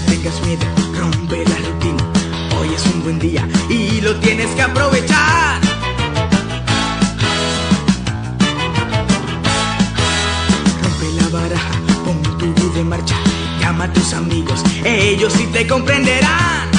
tienes miedo, rompe la rutina. Hoy es un buen día y lo tienes que aprovechar. Rompe la baraja, pon tu vida en marcha. Llama a tus amigos, ellos sí te comprenderán.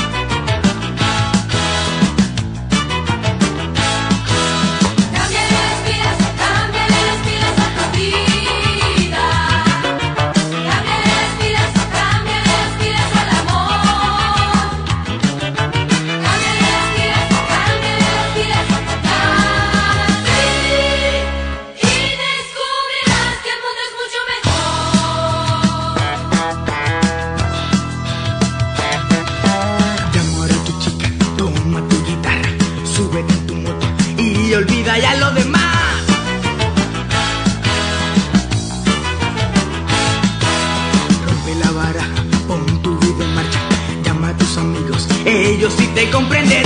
Olvida ya lo demás. Rompe la baraja, pon tu vida en marcha, llama a tus amigos, ellos sí te comprenden.